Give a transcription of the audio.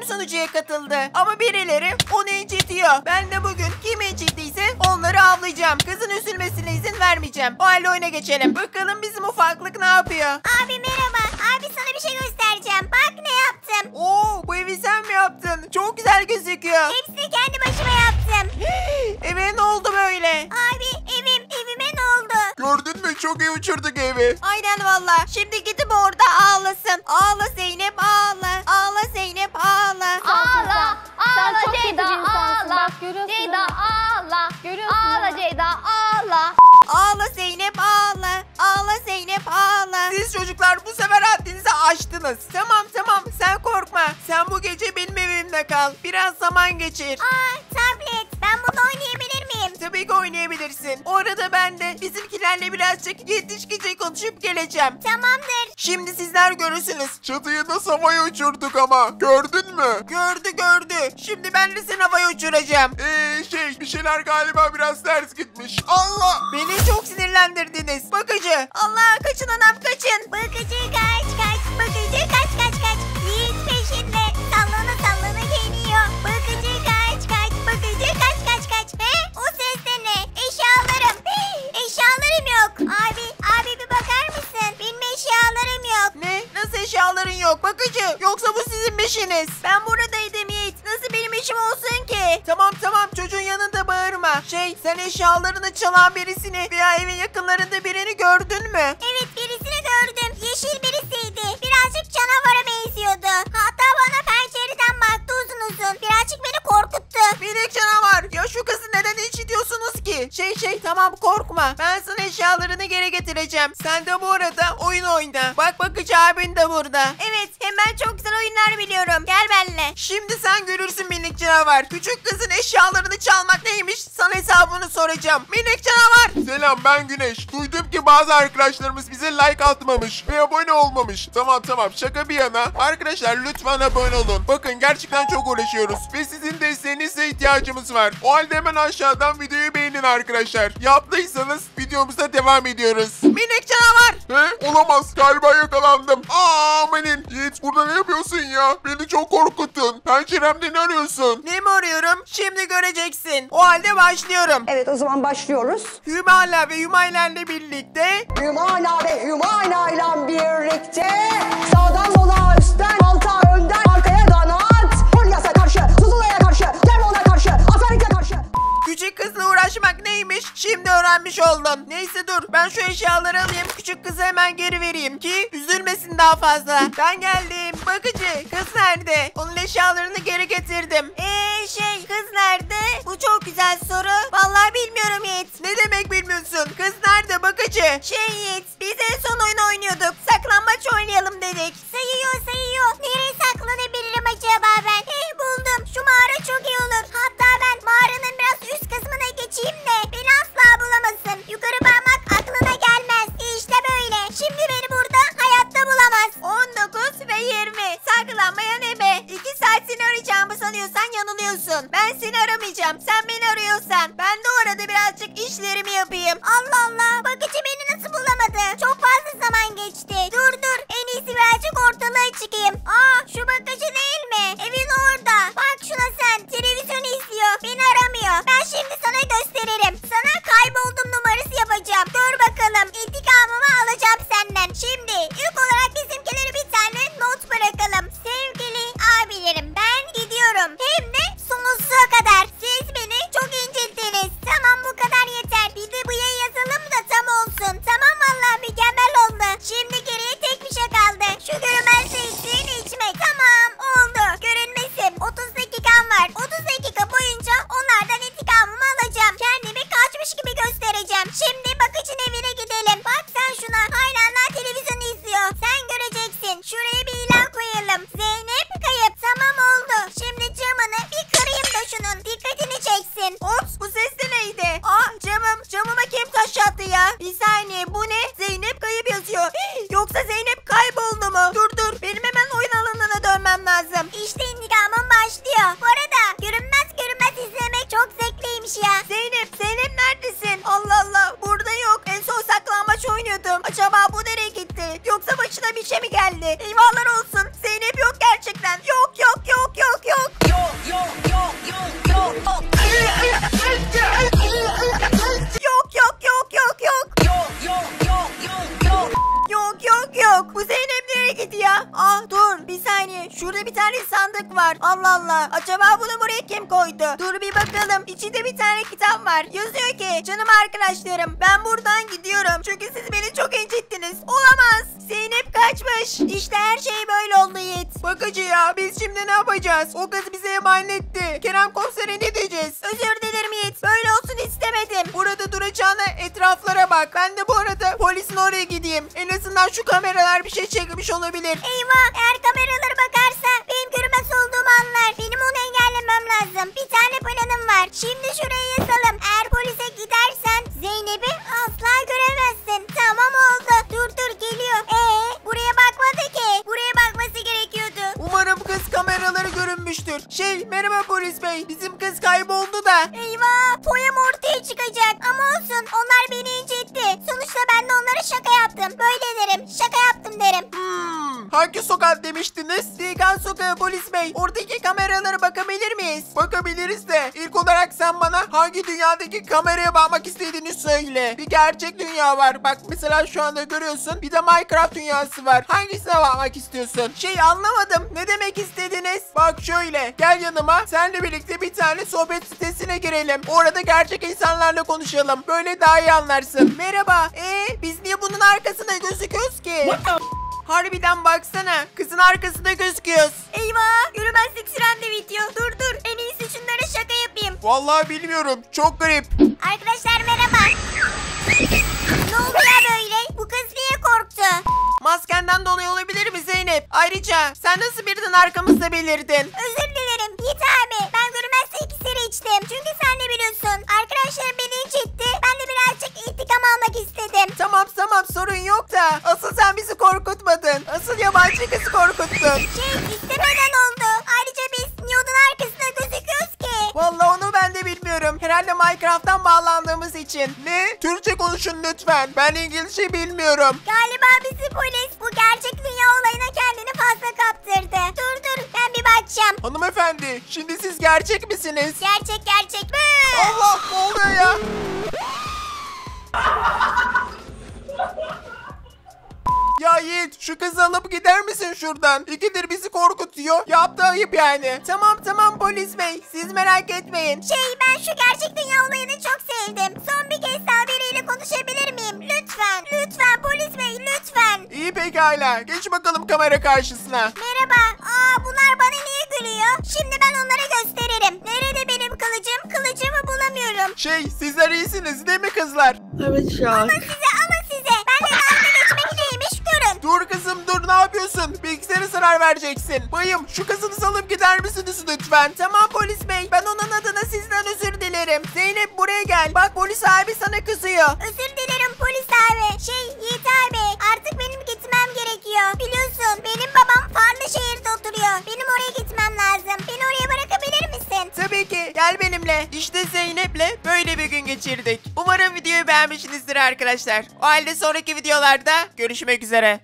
bizim sunucuya katıldı. Ama birileri onu incitiyor. Ben de bugün kim incittiyse onları avlayacağım. Kızın üzülmesine izin vermeyeceğim. O halde oyuna geçelim. Bakalım bizim ufaklık ne yapıyor? Abi merhaba. Abi sana bir şey göstereceğim. Bak ne yaptım. Oo bu evi sen mi yaptın? Çok güzel gözüküyor. Hepsini kendi başıma yaptım. Eve ne oldu böyle? Abi evim evime ne oldu? Gördün mü çok iyi uçurduk evi. Aynen valla. Şimdi gidip orada ağlasın. Ağla Zeynep görüyorsun değil Ceyda mi? ağla. Görüyorsun Ağla değil mi? Ceyda, ağla. Ağla Zeynep ağla. Ağla Zeynep ağla. Siz çocuklar bu sefer haddinizi aştınız. Tamam tamam sen korkma. Sen bu gece benim evimde kal. Biraz zaman geçir. Aa tablet. Tabii ki oynayabilirsin. O arada ben de bizimkilerle birazcık yetişkice konuşup geleceğim. Tamamdır. Şimdi sizler görürsünüz. Çatıyı nasıl havaya uçurduk ama. Gördün mü? Gördü gördü. Şimdi ben de seni havaya uçuracağım. Eee şey bir şeyler galiba biraz ters gitmiş. Allah! Beni çok sinirlendirdiniz. Bakıcı. Allah kaçın anam kaçın. Bakıcı kaç kaç. Bakıcı kaç işiniz. Ben buradaydım Yiğit. Nasıl benim işim olsun ki? Tamam tamam çocuğun yanında bağırma. Şey sen eşyalarını çalan birisini veya evin yakınlarında birini gördün mü? Evet birisini gördüm. Yeşil birisiydi. Birazcık canavara benziyordu. Hatta bana pencereden baktı uzun uzun. Birazcık beni korkuttu. Minik canavar. Ya şu kızı neden içitiyorsunuz ki? Şey şey tamam korkma. Ben sana eşyalarını geri getireceğim. Sen de bu arada oyun oyna. Bak bakıcı abin de burada. Evet hem ben çok güzel oyunlar biliyorum. Gel benimle. Şimdi sen görürsün minik canavar. Küçük kızın eşyalarını çalmak neymiş? Sana hesabını soracağım. Minik canavar. Selam ben Güneş. Duydum ki bazı arkadaşlarımız bize like atmamış ve abone olmamış. Tamam tamam şaka bir yana. Arkadaşlar lütfen abone olun. Bakın gerçekten çok uğraşıyoruz ve sizin desteğinize ihtiyacımız var. O halde hemen aşağıdan videoyu beğenin arkadaşlar. Yaptıysanız videomuza devam ediyoruz. Minik canavar. He? Olamaz. Galiba yakalandım. Aa amanin. Yiğit burada ne yapıyorsun ya? Beni çok korkuttun. Penceremde ne arıyorsun? Ne mi arıyorum? Şimdi göreceksin. O halde başlıyorum. Evet o zaman başlıyoruz. Hümala ve Hümaylerle birlikte Hümana ve Hümana ile birlikte öğrenmiş oldun. Neyse dur ben şu eşyaları alayım küçük kızı hemen geri vereyim ki üzülmesin daha fazla. Ben geldim. Bakıcı kız nerede? Onun eşyalarını geri getirdim. Eee şey kız nerede? Bu çok güzel soru. Vallahi bilmiyorum Yiğit. Ne demek bilmiyorsun? Kız nerede bakıcı? Şey Yiğit biz en son oyun oynuyorduk. Saklambaç oynayalım dedik. Sayıyor sayıyor. Nereye sanıyorsan yanılıyorsun. Ben seni aramayacağım. Sen beni arıyorsan. Ben de orada birazcık işlerimi yapayım. Allah Allah. Bakıcı beni nasıl bulamadı? Çok dur bir saniye. Şurada bir tane sandık var. Allah Allah. Acaba bunu buraya kim koydu? Dur bir bakalım. İçinde bir tane kitap var. Yazıyor ki canım arkadaşlarım ben buradan gidiyorum. Çünkü siz beni çok incittiniz. Olamaz. Zeynep kaçmış. İşte her şey böyle oldu Yiğit. Bakıcı ya biz şimdi ne yapacağız? O kız bize emanetti. Kerem komisere ne diyeceğiz? Özür dilerim Yiğit. Böyle olsun istemedim. Burada duracağına etraflara bak. Ben de bu arada polisin oraya gideyim. En azından şu kameralar bir şey çekmiş olabilir. Eyvah eğer kameralara bakarsa benim görünmez olduğumu anlar. Benim onu engellemem lazım. Bir tane planım var. Şimdi şuraya yazalım. Eğer polise gidersen Zeynep'i asla göremezsin. Tamam oldu. Dur dur geliyor. Ee buraya bakmadı ki. Buraya bakması gerekiyordu. Umarım kız kameraları görünmüştür. Şey merhaba polis bey. Bizim kız kayboldu da. Eyvah poyam ortaya çıkacak. Ama olsun onlar beni incitti. Sonuçta ben de onlara şaka yaptım. Böyle derim. Şaka yaptım derim. Hangi sokak demiştiniz? Digan sokağı polis bey. Oradaki kameralara bakabilir miyiz? Bakabiliriz de. İlk olarak sen bana hangi dünyadaki kameraya bakmak istediğini söyle. Bir gerçek dünya var. Bak mesela şu anda görüyorsun. Bir de Minecraft dünyası var. Hangisine bakmak istiyorsun? Şey anlamadım. Ne demek istediniz? Bak şöyle. Gel yanıma. Senle birlikte bir tane sohbet sitesine girelim. Orada gerçek insanlarla konuşalım. Böyle daha iyi anlarsın. Merhaba. Ee, biz niye bunun arkasında gözüküyoruz ki? Harbiden baksana. Kızın arkasında gözüküyoruz. Eyvah görünmezlik süren de bitiyor. Dur dur en iyisi şunlara şaka yapayım. Vallahi bilmiyorum. Çok garip. Arkadaşlar merhaba. Ne oldu ya böyle? Bu kız niye korktu? Maskenden dolayı olabilir mi Zeynep? Ayrıca sen nasıl birden arkamızda belirdin? Özür dilerim Yiğit abi. Ben görünmezse iksiri içtim. Çünkü sen de biliyorsun. Arkadaşlarım beni incitti. Ben de birazcık intikam almak istedim. Tamam tamam sorun yok da asıl sen bizi korkutmadın. Asıl yabancı kızı korkuttun. Şey istemeden oldu. Ayrıca biz niye onun arkasında gözüküyoruz ki? Vallahi onu ben de bilmiyorum. Herhalde Minecraft'tan bağlandığımız için. Ne? Türkçe konuşun lütfen. Ben İngilizce bilmiyorum. Galiba bizi polis bu gerçek dünya olayına kendini fazla kaptırdı. Dur dur ben bir bakacağım. Hanımefendi, şimdi siz gerçek misiniz? Gerçek gerçek. Bıı! Allah ne oluyor ya? Yiğit, şu kızı alıp gider misin şuradan? İkidir bizi korkutuyor. Yaptığı ayıp yani. Tamam tamam polis bey siz merak etmeyin. Şey ben şu gerçek dünya olayını çok sevdim. Son bir kez daha biriyle konuşabilir miyim? Lütfen. Lütfen polis bey lütfen. İyi pekala. Geç bakalım kamera karşısına. Merhaba. Aa bunlar bana niye gülüyor? Şimdi ben onlara gösteririm. Nerede benim kılıcım? Kılıcımı bulamıyorum. Şey, sizler iyisiniz değil mi kızlar? Evet. Alın size alın size. Yapıyorsun? Bilgisayara zarar vereceksin. Bayım şu kızını salıp gider misiniz lütfen? Tamam polis bey ben onun adına sizden özür dilerim. Zeynep buraya gel. Bak polis abi sana kızıyor. Özür dilerim polis abi. Şey Yiğit abi artık benim gitmem gerekiyor. Biliyorsun benim babam farklı şehirde oturuyor. Benim oraya gitmem lazım. Beni oraya bırakabilir misin? Tabii ki gel benimle. İşte Zeynep'le böyle bir gün geçirdik. Umarım videoyu beğenmişsinizdir arkadaşlar. O halde sonraki videolarda görüşmek üzere.